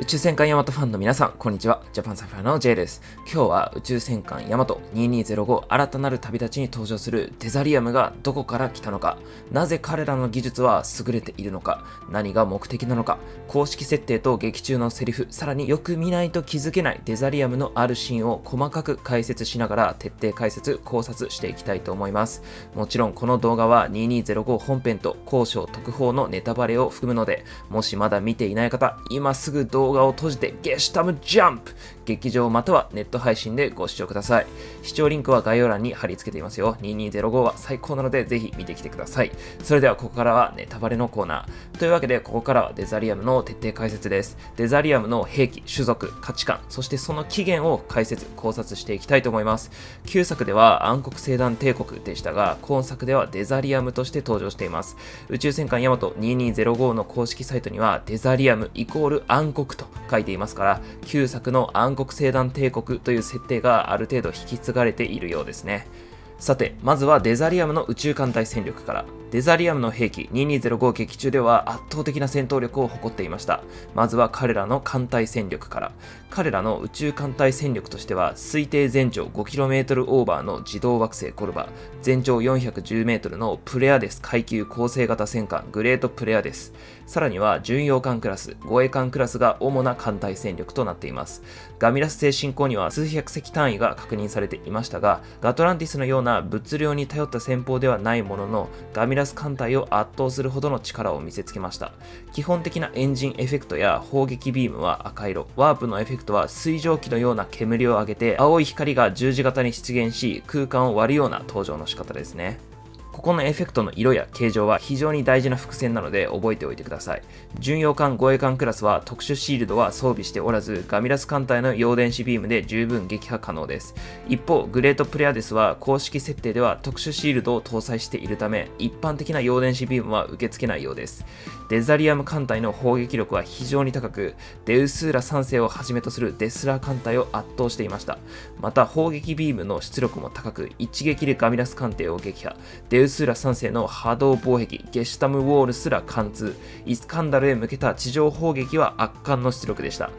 宇宙戦艦ヤマトファンの皆さん、こんにちは。ジャパンサファーの J です。今日は宇宙戦艦ヤマト2205新たなる旅立ちに登場するデザリアムがどこから来たのか、なぜ彼らの技術は優れているのか、何が目的なのか、公式設定と劇中のセリフ、さらによく見ないと気づけないデザリアムのあるシーンを細かく解説しながら徹底解説、考察していきたいと思います。もちろんこの動画は2205本編と交渉特報のネタバレを含むので、もしまだ見ていない方、今すぐ動画動画を閉じてゲシュタムジャンプ。劇場またはネット配信でご視聴ください。視聴リンクは概要欄に貼り付けていますよ。2205は最高なのでぜひ見てきてください。それではここからはネタバレのコーナー。というわけでここからはデザリアムの徹底解説です。デザリアムの兵器、種族、価値観、そしてその起源を解説、考察していきたいと思います。旧作では暗黒星団帝国でしたが、今作ではデザリアムとして登場しています。宇宙戦艦ヤマト2205の公式サイトにはデザリアムイコール暗黒と書いていますから、旧作の暗黒星団帝国という設定がある程度引き継がれているようですね。さて、まずはデザリアムの宇宙艦隊戦力から。デザリアムの兵器2205劇中では圧倒的な戦闘力を誇っていました。まずは彼らの艦隊戦力から。彼らの宇宙艦隊戦力としては、推定全長 5km オーバーの自動惑星コルバ、全長 410m のプレアデス階級構成型戦艦グレートプレアデス、さらには巡洋艦クラス、護衛艦クラスが主な艦隊戦力となっています。ガミラス星進行には数百隻単位が確認されていましたが、ガトランティスのような物量に頼った戦法ではないものの、ガミラス艦隊を圧倒するほどの力を見せつけました。基本的なエンジンエフェクトや砲撃ビームは赤色、ワープのエフェクトは水蒸気のような煙を上げて、青い光が十字型に出現し、空間を割るような登場の仕方ですね。ここのエフェクトの色や形状は非常に大事な伏線なので覚えておいてください。巡洋艦護衛艦クラスは特殊シールドは装備しておらず、ガミラス艦隊の陽電子ビームで十分撃破可能です。一方、グレートプレアデスは公式設定では特殊シールドを搭載しているため、一般的な陽電子ビームは受け付けないようです。デザリアム艦隊の砲撃力は非常に高く、デウスーラ3世をはじめとするデスラー艦隊を圧倒していました。また、砲撃ビームの出力も高く、一撃でガミラス艦隊を撃破。デウスーラ3世の波動防壁、ゲシュタムウォールすら貫通。イスカンダルへ向けた地上砲撃は圧巻の出力でした。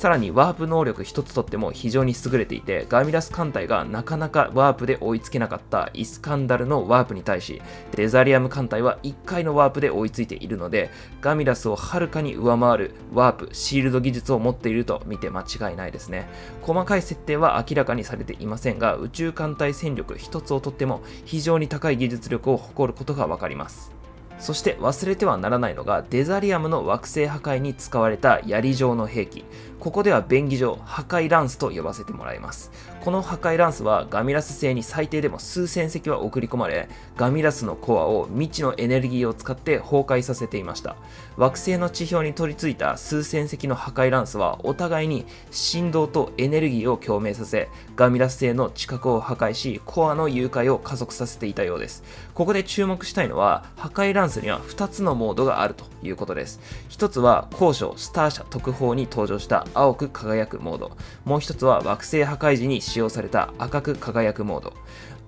さらにワープ能力一つとっても非常に優れていて、ガミラス艦隊がなかなかワープで追いつけなかったイスカンダルのワープに対し、デザリアム艦隊は1回のワープで追いついているので、ガミラスをはるかに上回るワープ、シールド技術を持っていると見て間違いないですね。細かい設定は明らかにされていませんが、宇宙艦隊戦力一つをとっても非常に高い技術力を誇ることがわかります。そして忘れてはならないのがデザリアムの惑星破壊に使われた槍状の兵器。ここでは便宜上破壊ランスと呼ばせてもらいます。この破壊ランスはガミラス星に最低でも数千隻は送り込まれ、ガミラスのコアを未知のエネルギーを使って崩壊させていました。惑星の地表に取り付いた数千隻の破壊ランスはお互いに振動とエネルギーを共鳴させ、ガミラス星の地殻を破壊し、コアの誘拐を加速させていたようです。ここで注目したいのは、破壊ランスには2つのモードがあるということです。1つは、高所スター社特報に登場した青く輝くモード。もう一つは惑星破壊時に使用された赤く輝くモード。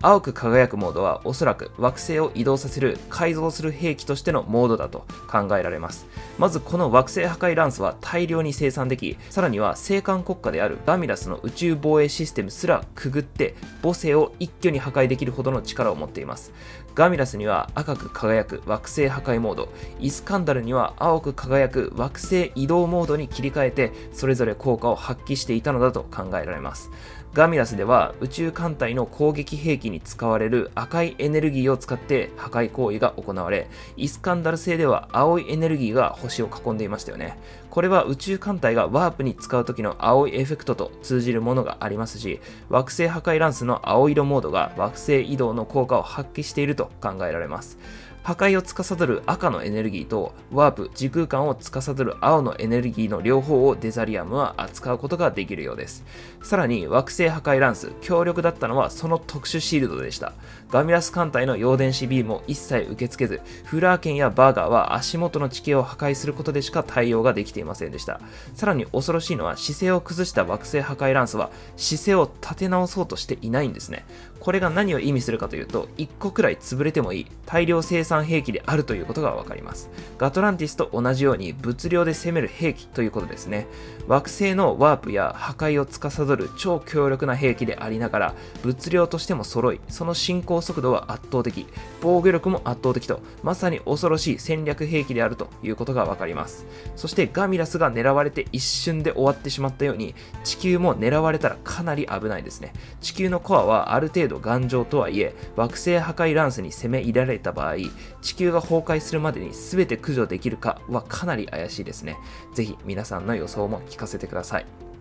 青く輝くモードはおそらく惑星を移動させる改造する兵器としてのモードだと考えられます。まずこの惑星破壊ランスは大量に生産できさらには生還国家であるガミラスの宇宙防衛システムすらくぐって母星を一挙に破壊できるほどの力を持っています。ガミラスには赤く輝く惑星破壊モード。イスカンダルには青く輝く惑星移動モードに切り替えてそれぞれ効果を発揮していたのだと考えられます。ガミラスでは宇宙艦隊の攻撃兵器に使われる赤いエネルギーを使って破壊行為が行われ、イスカンダル星では青いエネルギーが星を囲んでいましたよね。これは宇宙艦隊がワープに使う時の青いエフェクトと通じるものがありますし、惑星破壊ランスの青色モードが惑星移動の効果を発揮していると考えられます。破壊を司る赤のエネルギーとワープ、時空間を司る青のエネルギーの両方をデザリアムは扱うことができるようです。さらに惑星破壊ランス、強力だったのはその特殊シールドでした。ガミラス艦隊の陽電子ビームを一切受け付けず、フラーケンやバーガーは足元の地形を破壊することでしか対応ができていませんでした。さらに恐ろしいのは姿勢を崩した惑星破壊ランスは姿勢を立て直そうとしていないんですね。これが何を意味するかというと、1個くらい潰れてもいい。大量生産産兵器であるということがわかります。ガトランティスと同じように物量で攻める兵器ということですね。惑星のワープや破壊を司る超強力な兵器でありながら、物量としても揃い、その進行速度は圧倒的、防御力も圧倒的と、まさに恐ろしい戦略兵器であるということがわかります。そしてガミラスが狙われて一瞬で終わってしまったように、地球も狙われたらかなり危ないですね。地球のコアはある程度頑丈とはいえ、惑星破壊ランスに攻め入られた場合、地球が崩壊するまでに全て駆除できるかはかなり怪しいですね。ぜひ皆さんの予想も聞かせてください。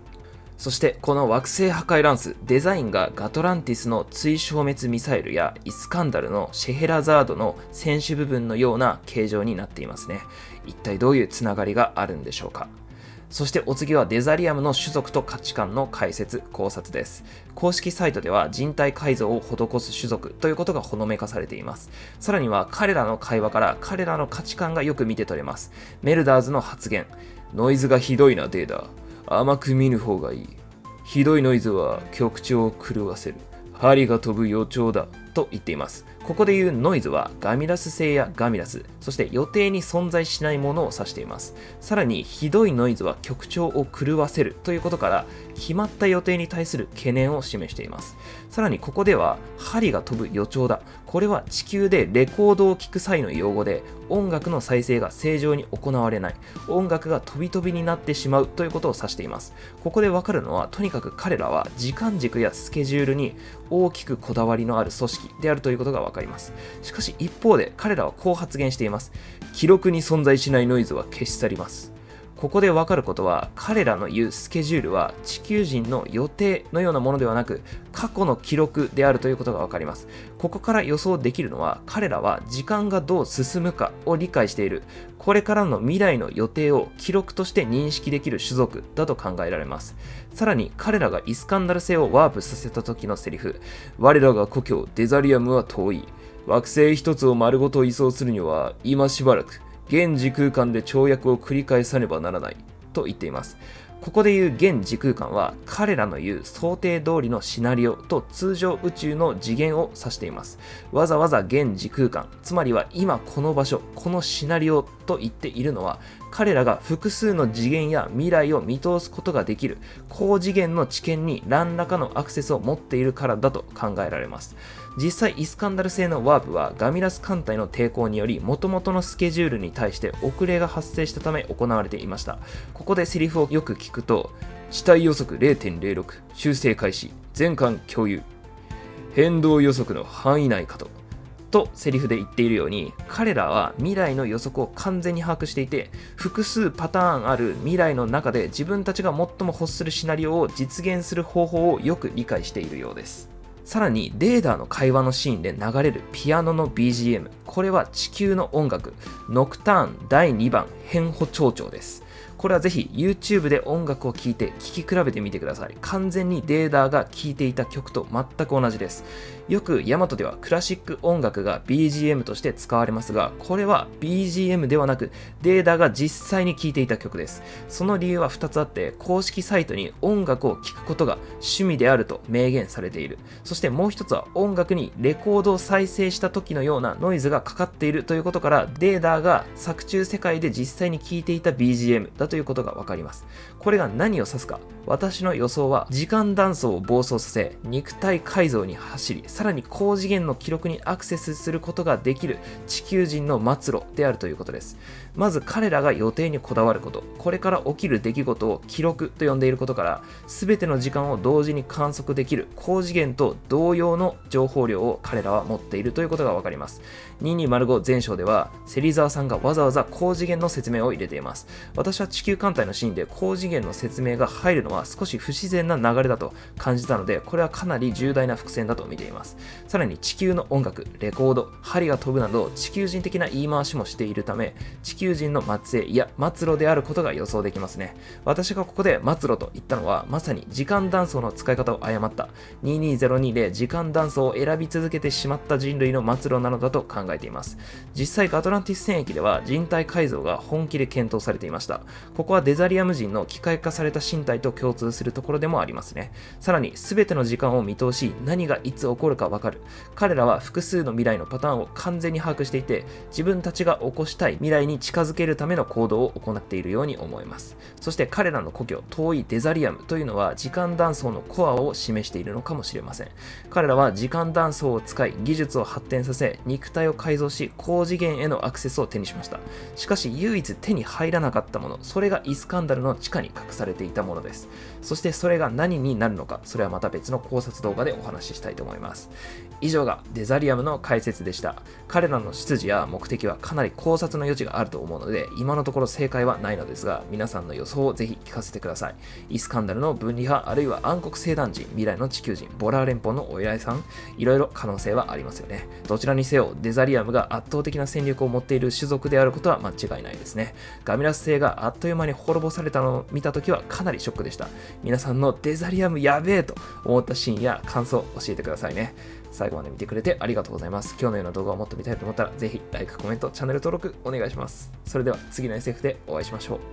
そしてこの惑星破壊ランス、デザインがガトランティスの追消滅ミサイルやイスカンダルのシェヘラザードの選手部分のような形状になっていますね。一体どういうつながりがあるんでしょうか？そしてお次はデザリアムの種族と価値観の解説、考察です。公式サイトでは人体改造を施す種族ということがほのめかされています。さらには彼らの会話から彼らの価値観がよく見て取れます。メルダーズの発言。ノイズがひどいな、デーダ。甘く見ぬ方がいい。ひどいノイズは局長を狂わせる。針が飛ぶ予兆だ。と言っています。ここで言うノイズはガミラス性やガミラス、そして予定に存在しないものを指しています。さらに、ひどいノイズは局長を狂わせるということから、決まった予定に対する懸念を示しています。さらに、ここでは、針が飛ぶ予兆だ。これは地球でレコードを聴く際の用語で、音楽の再生が正常に行われない。音楽が飛び飛びになってしまうということを指しています。ここでわかるのは、とにかく彼らは時間軸やスケジュールに大きくこだわりのある組織であるということがわかります。しかし一方で彼らはこう発言しています。記録に存在しないノイズは消し去ります。ここでわかることは、彼らの言うスケジュールは地球人の予定のようなものではなく、過去の記録であるということがわかります。ここから予想できるのは、彼らは時間がどう進むかを理解している、これからの未来の予定を記録として認識できる種族だと考えられます。さらに、彼らがイスカンダル星をワープさせた時のセリフ、我らが故郷デザリアムは遠い。惑星一つを丸ごと移送するには、今しばらく、現時空間で跳躍を繰り返さねばならないと言っています。ここで言う現時空間は彼らの言う想定通りのシナリオと通常宇宙の次元を指しています。わざわざ現時空間、つまりは今この場所、このシナリオと言っているのは彼らが複数の次元や未来を見通すことができる高次元の知見に何らかのアクセスを持っているからだと考えられます。実際イスカンダル製のワープはガミラス艦隊の抵抗により元々のスケジュールに対して遅れが発生したため行われていましたここでセリフをよく聞くと地帯予測0.06修正開始全艦共有変動予測の範囲内かととセリフで言っているように彼らは未来の予測を完全に把握していて複数パターンある未来の中で自分たちが最も欲するシナリオを実現する方法をよく理解しているようですさらに、レーダーの会話のシーンで流れるピアノの BGM。これは地球の音楽、ノクターン第2番変歩長調です。これはぜひ YouTube で音楽を聴いて聴き比べてみてください。完全にレーダーが聴いていた曲と全く同じです。よくヤマトではクラシック音楽が BGM として使われますが、これは BGM ではなくレーダーが実際に聴いていた曲です。その理由は2つあって、公式サイトに音楽を聴くことが趣味であると明言されている。そしてもう1つは音楽にレコードを再生した時のようなノイズがかかっているということから、レーダーが作中世界で実際に聴いていた BGM だということがわかります。これが何を指すか。私の予想は、時間断層を暴走させ、肉体改造に走り、さらに高次元の記録にアクセスすることができる地球人の末路であるということです。まず彼らが予定にこだわること、これから起きる出来事を記録と呼んでいることから、すべての時間を同時に観測できる高次元と同様の情報量を彼らは持っているということがわかります。2205前章では、芹沢さんがわざわざ高次元の説明を入れています。私は地球艦隊のシーンで高次元の説明が入るのは少し不自然な流れだと感じたので、これはかなり重大な伏線だと見ています。さらに地球の音楽、レコード、針が飛ぶなど地球人的な言い回しもしているため、地球人の末裔、いや、末路であることが予想できますね。私がここで末路と言ったのは、まさに時間断層の使い方を誤った、2202で時間断層を選び続けてしまった人類の末路なのだと考えています。実際、ガトランティス戦役では人体改造が本気で検討されていました。ここはデザリアム人の機械化された身体と共通するところでもありますね。さらに、全ての時間を見通し、何がいつ起こるかわかる。彼らは複数の未来のパターンを完全に把握していて、自分たちが起こしたい未来に近づけるための行動を行っているように思います。そして彼らの故郷、遠いデザリアムというのは時間断層のコアを示しているのかもしれません。彼らは時間断層を使い、技術を発展させ、肉体を改造し、高次元へのアクセスを手にしました。しかし唯一手に入らなかったもの、それがイスカンダルの地下に隠されていたものです。そしてそれが何になるのか、それはまた別の考察動画でお話ししたいと思います。以上がデザリアムの解説でした。彼らの出自や目的はかなり考察の余地があると思うので、今のところ正解はないのですが、皆さんの予想をぜひ聞かせてください。イスカンダルの分離派、あるいは暗黒星団人、未来の地球人、ボラー連邦のお偉いさん、いろいろ可能性はありますよね。どちらにせよ、デザリアムが圧倒的な戦力を持っている種族であることは間違いないですね。ガミラス星があっという間に滅ぼされたのを見たときはかなりショックでした。皆さんのデザリアムやべえと思ったシーンや感想教えてくださいね。最後まで見てくれてありがとうございます。今日のような動画をもっと見たいと思ったら、ぜひ、LIKE、コメント、チャンネル登録お願いします。それでは次の SF でお会いしましょう。